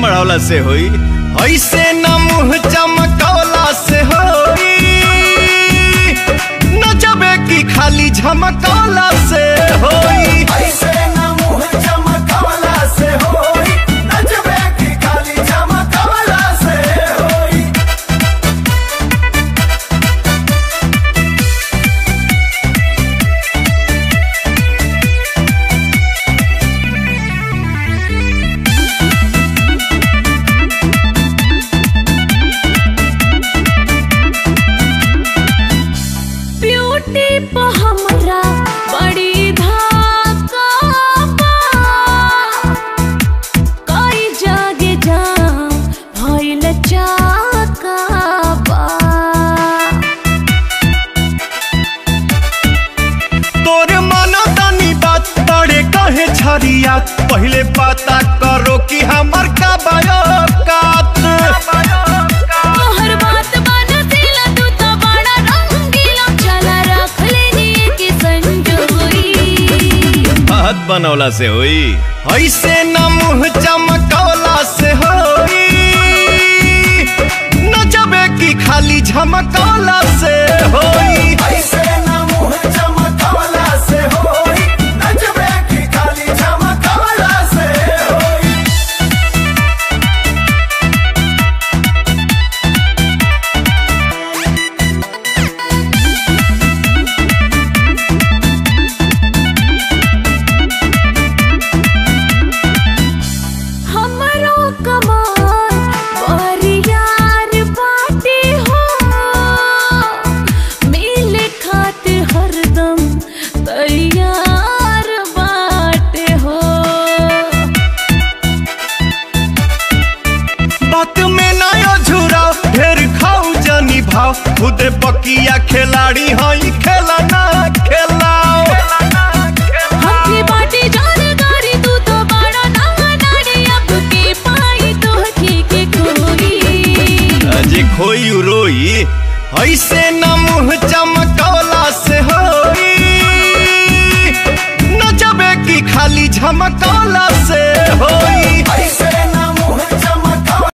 मढ़ौला से होई। ऐसे न मुँह चमकौला से होई। न जबे की खाली झमकौला से होई। ऐसे पहले पता करो कि हमर का बायोकात बनौला से होई। ऐसे न मुँह चमकौला से होई। न जबे की खाली झमकौला बात में नया झुराव ढेर खाऊ जानी भाव। खुदे बकिया खिलाड़ी हई खेला ना तू खोई रोई ऐसे न मुँह चमकौला से होई। न जबे की खाली झमकौला